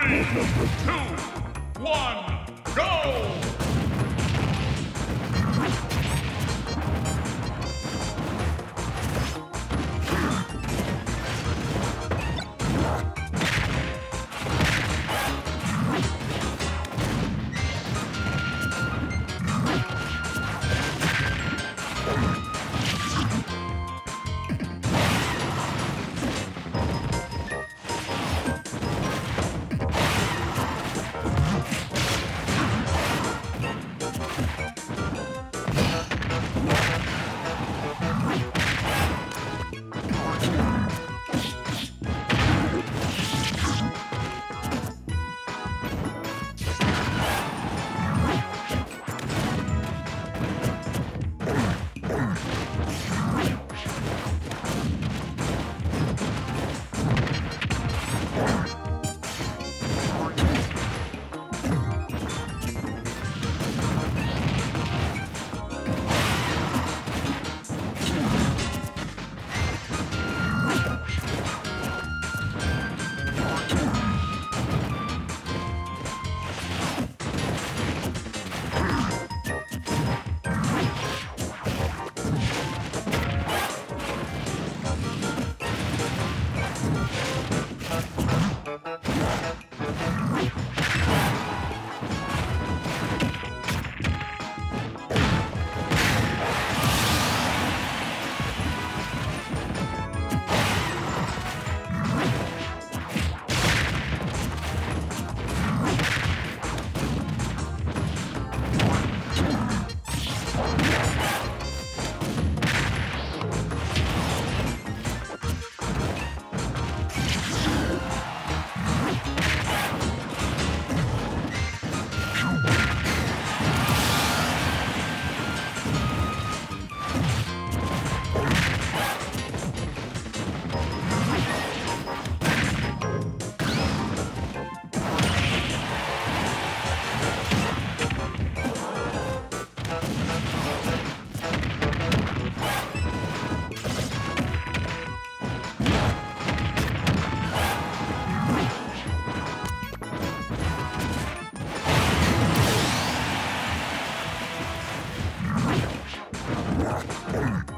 Three, two, one! Black Eight.